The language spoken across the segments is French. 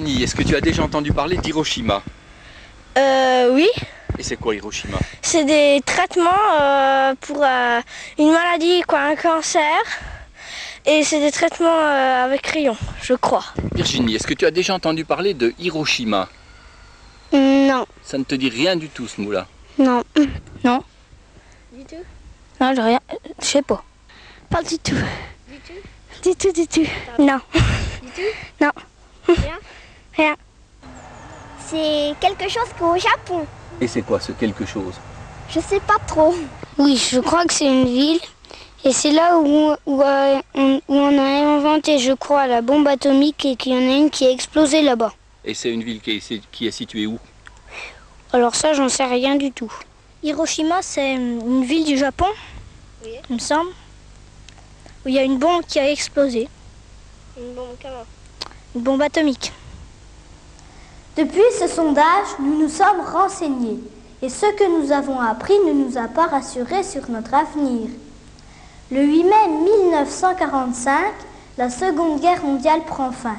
Mélanie, est-ce que tu as déjà entendu parler d'Hiroshima Euh, oui. Et c'est quoi Hiroshima C'est des traitements euh, pour euh, une maladie, quoi, un cancer. Et c'est des traitements euh, avec rayon, je crois. Virginie, est-ce que tu as déjà entendu parler de Hiroshima Non. Ça ne te dit rien du tout ce mot-là. Non. Non. Du tout Non, j'ai rien. Je sais pas. Pas du tout. Du tout Du tout, du tout. Non. Du tout Non. Rien C'est quelque chose qu'au Japon. Et c'est quoi ce quelque chose? Je sais pas trop. Oui, je crois que c'est une ville. Et c'est là où, où, euh, on, où on a inventé, je crois, la bombe atomique et qu'il y en a une qui a explosé là-bas. Et c'est une ville qui est, qui est située où? Alors ça, j'en sais rien du tout. Hiroshima, c'est une ville du Japon, Oui. il me semble, où il y a une bombe qui a explosé, Une bombe comment? Une bombe atomique. Depuis ce sondage, nous nous sommes renseignés et ce que nous avons appris ne nous a pas rassurés sur notre avenir. Le 8 mai 1945, la Seconde Guerre mondiale prend fin.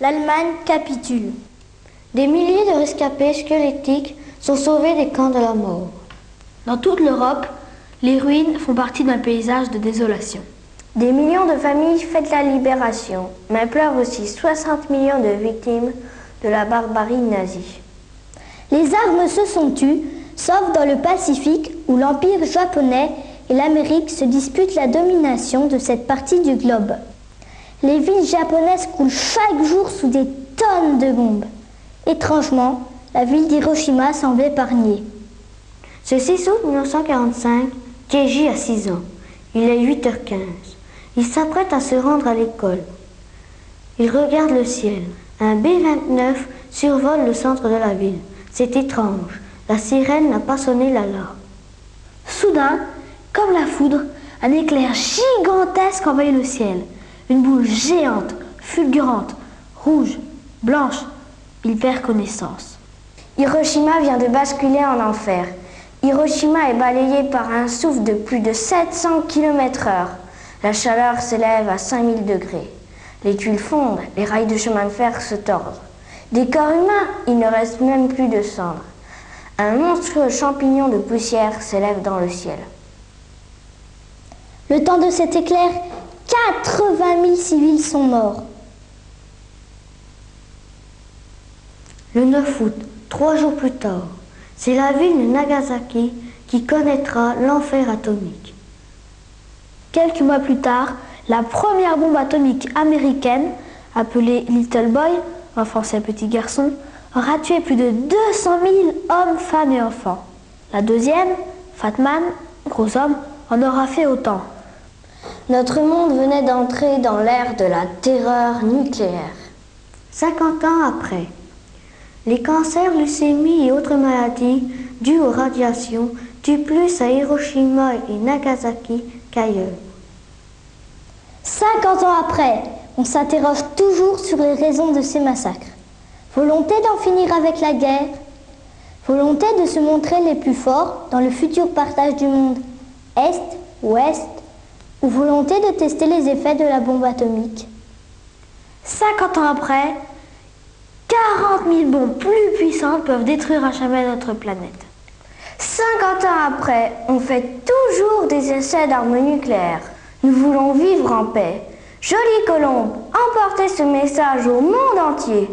L'Allemagne capitule. Des milliers de rescapés squelettiques sont sauvés des camps de la mort. Dans toute l'Europe, les ruines font partie d'un paysage de désolation. Des millions de familles fêtent la libération, mais pleurent aussi 60 millions de victimes de la barbarie nazie. Les armes se sont tues, sauf dans le Pacifique où l'Empire japonais et l'Amérique se disputent la domination de cette partie du globe. Les villes japonaises coulent chaque jour sous des tonnes de bombes. Étrangement, la ville d'Hiroshima semble épargnée. Ce 6 août 1945, Keiji a 6 ans. Il est 8h15. Il s'apprête à se rendre à l'école. Il regarde le ciel. Un B-29 survole le centre de la ville. C'est étrange. La sirène n'a pas sonné l'alarme. Soudain, comme la foudre, un éclair gigantesque envahit le ciel. Une boule géante, fulgurante, rouge, blanche. Il perd connaissance. Hiroshima vient de basculer en enfer. Hiroshima est balayé par un souffle de plus de 700 km/h. La chaleur s'élève à 5000 degrés. Les tuiles fondent, les rails de chemin de fer se tordent. Des corps humains, il ne reste même plus de cendres. Un monstrueux champignon de poussière s'élève dans le ciel. Le temps de cet éclair, 80 000 civils sont morts. Le 9 août, trois jours plus tard, c'est la ville de Nagasaki qui connaîtra l'enfer atomique. Quelques mois plus tard, la première bombe atomique américaine, appelée Little Boy, en français petit garçon, aura tué plus de 200 000 hommes, femmes et enfants. La deuxième, Fat Man, gros homme, en aura fait autant. Notre monde venait d'entrer dans l'ère de la terreur nucléaire. 50 ans après, les cancers, leucémies et autres maladies dues aux radiations tuent plus à Hiroshima et Nagasaki qu'ailleurs. 50 ans après, on s'interroge toujours sur les raisons de ces massacres. Volonté d'en finir avec la guerre, volonté de se montrer les plus forts dans le futur partage du monde Est, Ouest, ou volonté de tester les effets de la bombe atomique. 50 ans après, 40 000 bombes plus puissantes peuvent détruire à jamais notre planète. 50 ans après, on fait toujours des essais d'armes nucléaires. Nous voulons vivre en paix. Jolie colombe, emportez ce message au monde entier.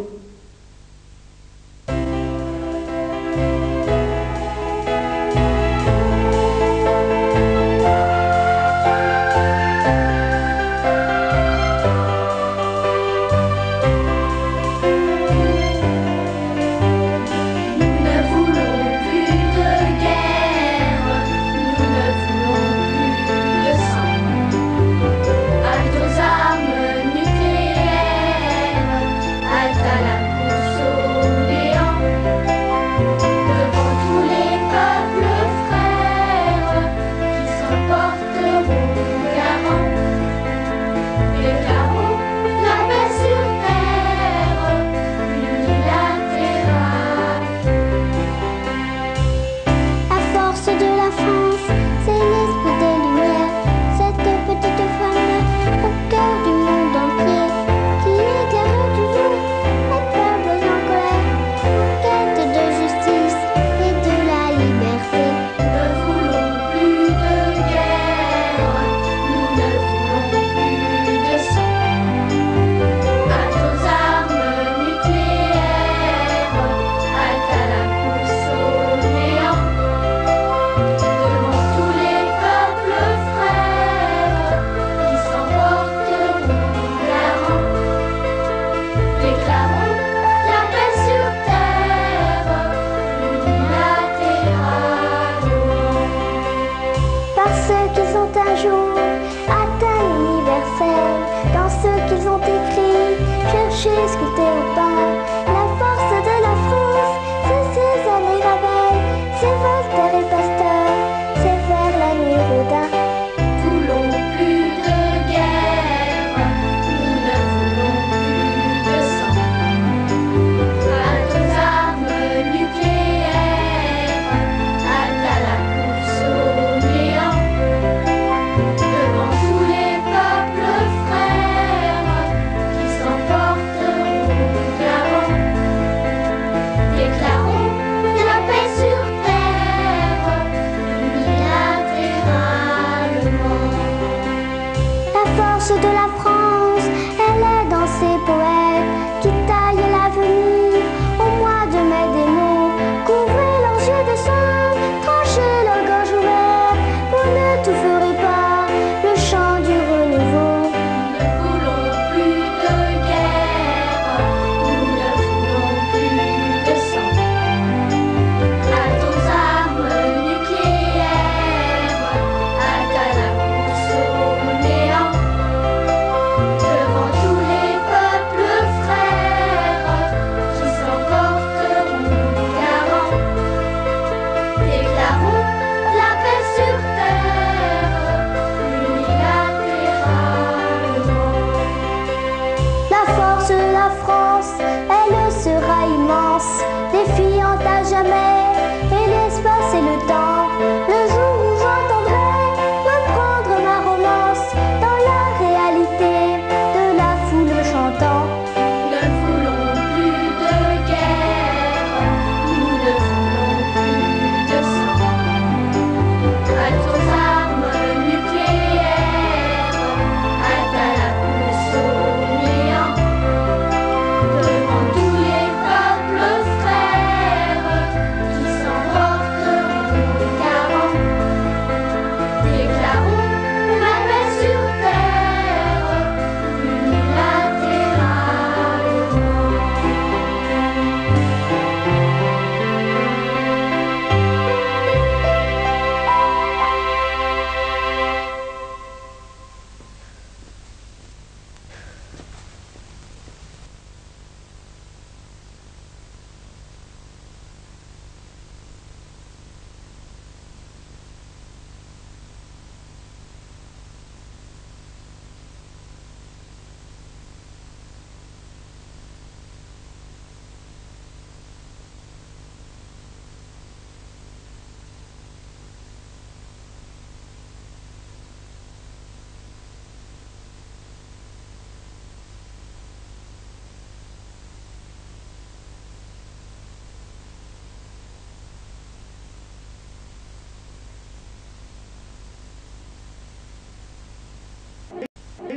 chaise qui était au bar.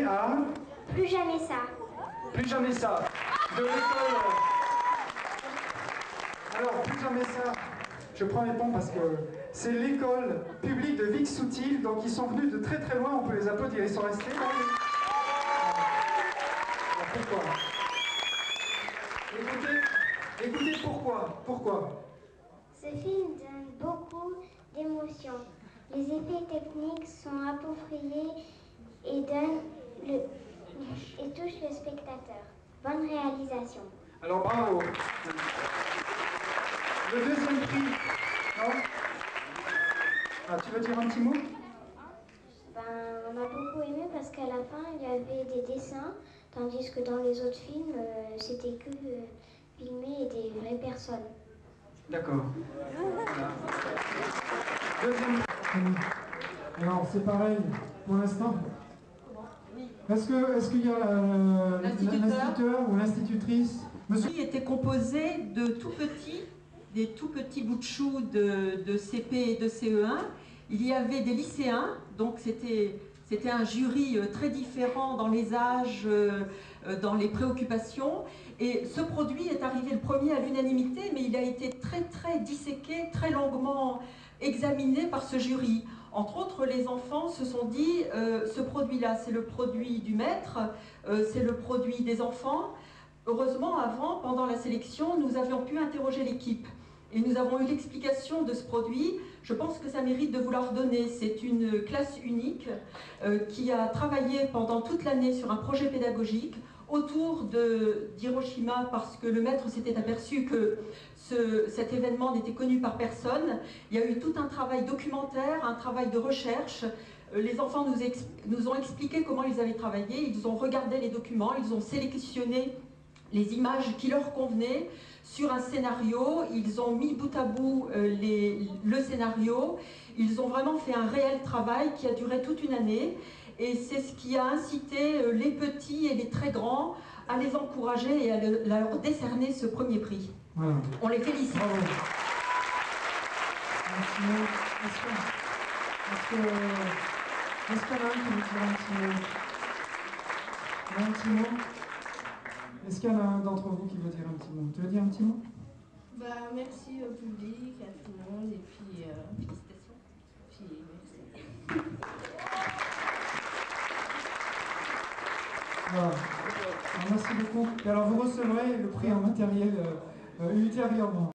À Plus jamais ça. plus jamais ça. De l'école. Alors, plus jamais ça. Je prends les ponts parce que c'est l'école publique de Vic Soutil, donc ils sont venus de très très loin, on peut les applaudir, ils sont restés pourquoi Écoutez, écoutez pourquoi Pourquoi Ce film donne beaucoup d'émotions. Les effets techniques sont appropriés et, donnent le, et touchent le spectateur. Bonne réalisation. Alors bravo. Le deuxième prix, non ah, Tu veux dire un petit mot Ben, on a beaucoup aimé parce qu'à la fin, il y avait des dessins, tandis que dans les autres films, euh, c'était que euh, filmé et des vraies personnes. D'accord. Voilà. Deuxième prix. Alors c'est pareil pour l'instant Est-ce qu'il y a L'instituteur. ou l'institutrice? Monsieur Qui était composé de tout petits, des tout petits bouts de choux de, de CP et de CE1. Il y avait des lycéens, donc c'était c'était un jury euh, très différent dans les âges, euh, euh, dans les préoccupations. Et ce produit est arrivé le premier à l'unanimité, mais il a été très très disséqué, très longuement examiné par ce jury. Entre autres, les enfants se sont dit, euh, ce produit-là, c'est le produit du maître, euh, c'est le produit des enfants. Heureusement, avant, pendant la sélection, nous avions pu interroger l'équipe et nous avons eu l'explication de ce produit. Je pense que ça mérite de vous la redonner. C'est une classe unique euh, qui a travaillé pendant toute l'année sur un projet pédagogique autour d'Hiroshima parce que le maître s'était aperçu que ce- cet événement n'était connu par personne. Il y a eu tout un travail documentaire, un travail de recherche. Euh, Les enfants nous, ont expliqué comment ils avaient travaillé, ils ont regardé les documents, ils ont sélectionné les images qui leur convenaient sur un scénario, ils ont mis bout à bout euh, le scénario, ils ont vraiment fait un réel travail qui a duré toute une année et c'est ce qui a incité euh, les petits et les très grands à les encourager et à le- leur décerner ce premier prix. Voilà. On les félicite. Bravo. Merci. Est-ce qu'il y en a un qui veut dire un petit mot? Un petit Est-ce qu'il y en a un d'entre vous qui veut dire un petit mot? Tu veux dire un petit mot? Bah, merci au public, à tout le monde, et puis euh, félicitations. Puis merci. Voilà. Merci beaucoup. Et alors vous recevrez le prix en matériel euh, euh, ultérieurement.